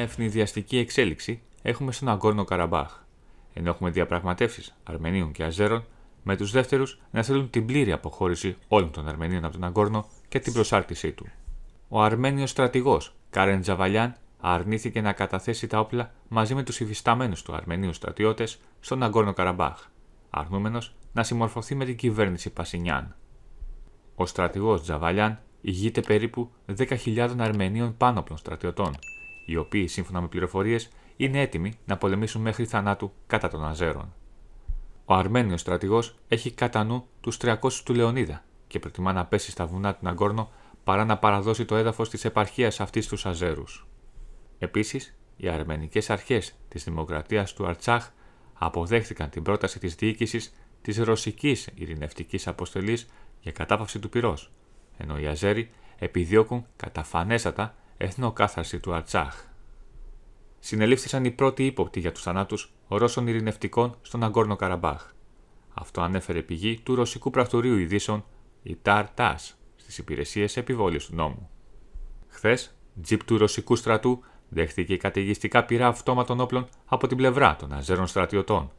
ευνηδιαστική εξέλιξη έχουμε στον Αγκόρνο Καραμπάχ, ενώ έχουμε διαπραγματεύσεις Αρμενίων και Αζέρων με τους δεύτερους να θέλουν την πλήρη αποχώρηση όλων των Αρμενίων από τον Αγκόρνο και την προσάρτησή του. Ο Αρμένιος στρατηγός Κάρεν Τζαβαλιάν αρνήθηκε να καταθέσει τα όπλα μαζί με τους υφισταμένους του Αρμενίου στρατιώτες στον Αγκόρνο Καραμπάχ, αρνούμενος να συμμορφωθεί με την κυβέρνηση Πασινιάν. Ο στρατηγός Τζαβαλιάν ηγείται περίπου 10.000 Αρμενίων πάνωπλων στρατιωτών, οι οποίοι σύμφωνα με πληροφορίες είναι έτοιμοι να πολεμήσουν μέχρι θανάτου κατά των Αζέρων. Ο Αρμένιος στρατηγός έχει κατά νου τους 300 του Λεωνίδα και προτιμά να πέσει στα βουνά του Ναγκόρνο παρά να παραδώσει το έδαφος της επαρχίας αυτής στου Αζέρους. Επίσης, οι αρμενικές αρχές της Δημοκρατίας του Αρτσάχ αποδέχθηκαν την πρόταση της διοίκησης της ρωσικής ειρηνευτικής αποστολής για κατάπαυση του πυρός, ενώ οι Αζέροι επιδιώκουν καταφανέστατα εθνοκάθαρση του Αρτσάχ. Συνελήφθησαν οι πρώτοι ύποπτοι για τους θανάτους Ρώσων ειρηνευτικών στον Αγκόρνο Καραμπάχ. Αυτό ανέφερε πηγή του ρωσικού πρακτορείου ειδήσεων η Τάρ Τάς στις υπηρεσίες επιβόλης του νόμου. Χθες, τζιπ του ρωσικού στρατού δέχτηκε καταιγιστικά πυρά αυτόματων όπλων από την πλευρά των Αζέρων στρατιωτών,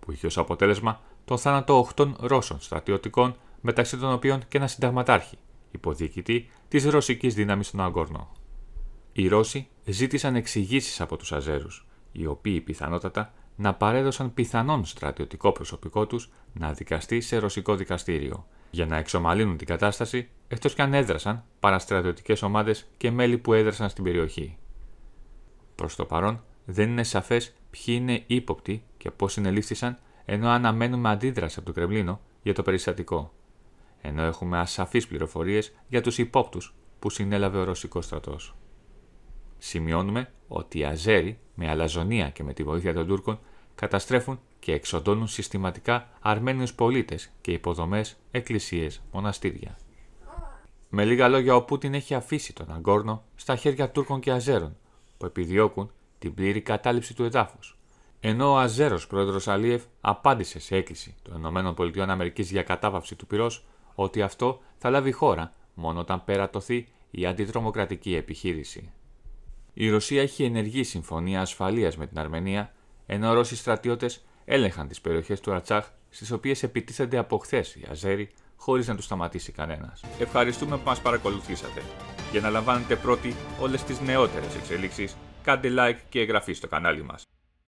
που είχε ως αποτέλεσμα τον θάνατο 8 Ρώσων στρατιωτικών, μεταξύ των οποίων και ένα συνταγματάρχη, υποδιοικητή της ρωσικής δύναμης στον Αγκόρνο. Οι Ρώσοι ζήτησαν εξηγήσεις από τους Αζέρους, οι οποίοι πιθανότατα να παρέδωσαν πιθανόν στρατιωτικό προσωπικό τους να δικαστεί σε ρωσικό δικαστήριο, για να εξομαλύνουν την κατάσταση, εκτό κι αν έδρασαν παραστρατιωτικές ομάδες και μέλη που έδρασαν στην περιοχή. Προς το παρόν, δεν είναι σαφές ποιοι είναι ύποπτοι και πώς συνελήφθησαν, ενώ αναμένουμε αντίδραση από το Κρεμλίνο για το περιστατικό. Ενώ έχουμε ασαφείς πληροφορίες για τους υπόπτους που συνέλαβε ο Ρωσικός στρατός. Σημειώνουμε ότι οι Αζέροι, με αλαζονία και με τη βοήθεια των Τούρκων, καταστρέφουν και εξοντώνουν συστηματικά Αρμένιους πολίτες και υποδομές, εκκλησίες, μοναστήρια. Με λίγα λόγια, ο Πούτιν έχει αφήσει τον Αγκόρνο στα χέρια Τούρκων και Αζέρων, που επιδιώκουν την πλήρη κατάληψη του εδάφους. Ενώ ο Αζέρος πρόεδρος Αλίεφ απάντησε σε έκκληση των ΗΠΑ για κατάβαυση του πυρός ότι αυτό θα λάβει χώρα μόνο όταν περατωθεί η αντιτρομοκρατική επιχείρηση. Η Ρωσία έχει ενεργή συμφωνία ασφαλείας με την Αρμενία, ενώ Ρώσοι στρατιώτες έλεγχαν τις περιοχές του Αρτσάχ, στις οποίες επιτίθενται από χθες οι Αζέροι, χωρίς να τους σταματήσει κανένας. Ευχαριστούμε που μας παρακολουθήσατε. Για να λαμβάνετε πρώτοι όλες τις νεότερες εξελίξεις, κάντε like και εγγραφή στο κανάλι μας.